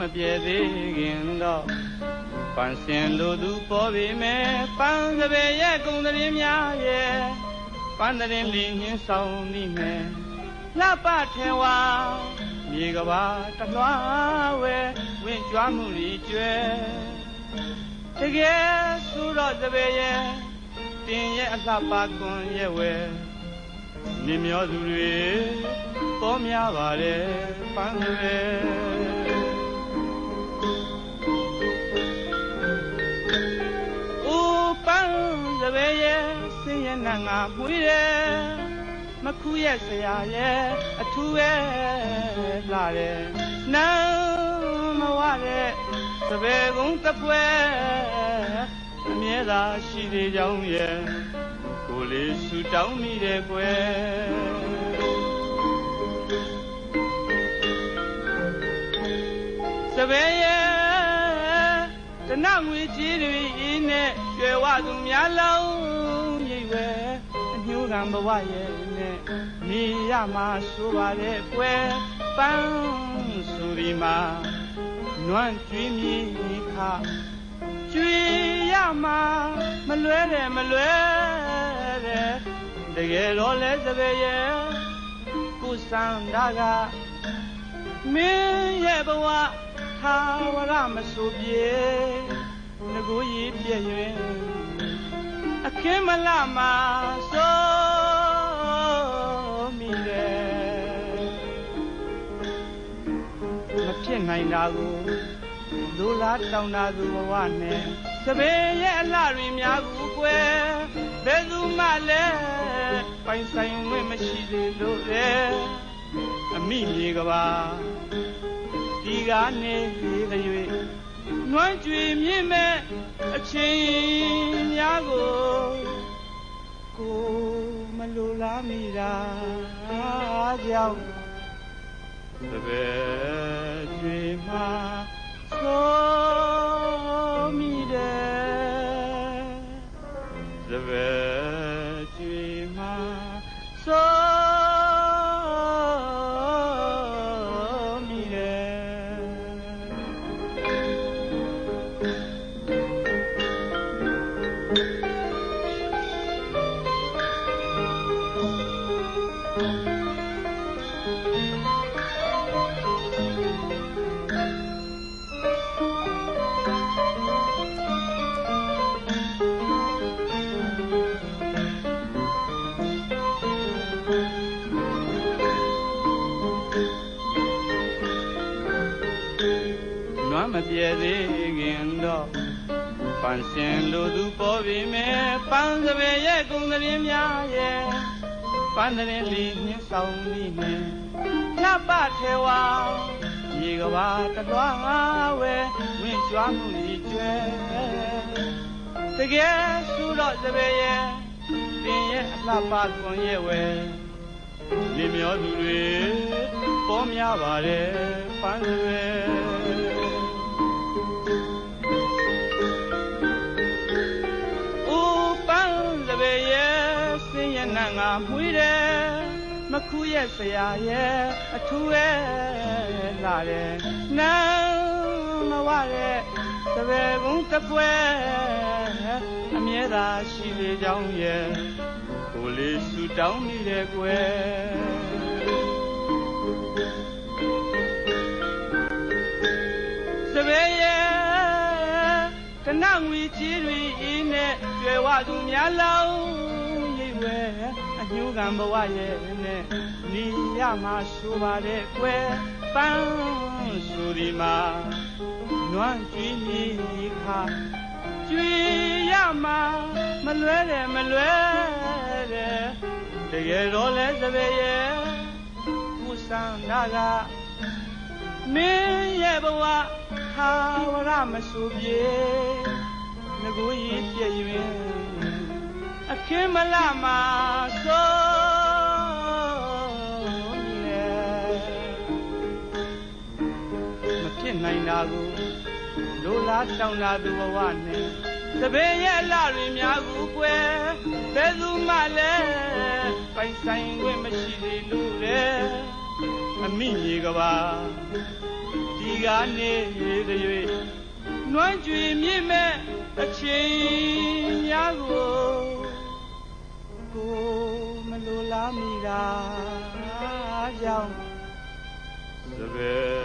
မပြေသေးခင်တော့ပန်းစင်လိုသူပေါ်ပေမဲ့ပန်းစပယ်ရဲ့ကုံတရင်များရဲ့ပန်းတရင်လင်းညင်းဆောင်မိမယ်လှပထဲဝါမြေကဘာတလွှားဝဲဝင့်ကြွားမှုလီကျွဲတကယ်ဆိုတော့စပယ်ရဲ့တင်ရဲ့အလှပကွန်ရဲ့ဝဲမြင်မျောသူတွေပေါ်များပါတယ်ပန်းစပယ် င်ရဲ့နံငါမှုရဲ့မခုရဲ့ဆရာရဲ့အထူးရဲ့လာတဲ့နံမဝတဲ့စပယ်ကုန်းတပွဲအမြဲသာရှိသေးကြောင်းရဲ့ကိုလေးဆူတောင်းမိတဲ့ကွယ်စပယ်ရဲ့တနငွေကြီးတွေနဲ့ကျွယ်ဝသူများလုံးရိပ်ဝဲအညှိုး ကံဘဝရဲ့နဲ့နေရမှာဆိုပါတဲ့ကွယ်ပန်းစူရီမှာနွမ်းကျွေးမြေခကျွေးရမှာမလွဲတယ်မလွဲတယ်တကယ်တော့လဲစပယ်ရဲ့ကိုစံဒါကမင်းရဲ့ဘဝထာဝရမဆိုပြေငကိုရီပြည့်ရင် အခင်းမလမှာစိုးမိတယ်မဖြစ်နိုင်တာကိုလူလားတောင်းတာသူဘဝနဲ့စပယ်ရဲ့အလှတွေများကူကွယ်ဘယ်သူမှလည်းပိုင်ဆိုင်ဝင်မရှိသေးလို့လေအမိမြေကပါဒီကနေရွေ နွမ်းကြွေမြင့်မဲ့အချင်းများကိုကိုမလိုလားမိတာကြောင့်တပည့်ကြွေမှာဆိုမိတယ်တပည့်ကြွေမှာဆို မ်းမပြေသေးခင်တော့ပန်းစင်လိုသူပေါ်ပြီမဲ့ပန်းစပယ်ရဲ့ကုံတရင်များရဲ့ပန်းတရင်လေးညှင်းဆောင်ပြီးနဲ့လှပထဲဝါမြေကဘာတလွားဝဲဝင့်ကြွားမှုကြီးကျွဲတကယ်ဆိုတော့စပယ်ရဲ့တင်ရဲ့အလှပကွန်ရဲ့ဝဲမြင်မျောသူတွေပေါ်များပါတယ်ပန်းစပယ် နံငါမှုတယ်မခုရဲ့ဆရာရဲ့အထူးရဲ့လာတယ်နံမဝတဲ့သဘယ်ကုန်းတပွဲအမြဲသာရှိလေကြောင်းရဲ့ကိုလေးဆူတောင်းမိတယ်ကွယ်သဘယ်ရဲ့တနငွေကြီးတွေအင်းနဲ့ကျွယ်ဝသူများလုံး ဝဲအညှိုးကံဘဝရဲ့နဲ့နေရမှာဆိုပါတဲ့ကွယ်ပန်းစူဒီမှာနွမ်းကြွေးမြေခါကြွေးရမှာမလွဲတယ်မလွဲတယ်တကယ်တော့လဲစပယ်ရဲ့ကိုစံနာကမင်းရဲ့ဘဝဟာဝရမဆိုပြေငကိုကြီးပြည့်ရင် အခင်းမလမှာဆုံးလေမဖြစ်နိုင်တာကိုလိုလားတောင်းတာသူဘဝနဲ့တပင်ရဲ့အလှတွေများကူကွယ်ဘယ်သူမှလည်းပိုင်ဆိုင်ခွင့်မရှိသေးလို့လေအမိမြေကပါဒီကနေ၍နွမ်းကြွေမြင့်မဲ့အချိန် မလိုလားမိတာကြောင့်သဘယ်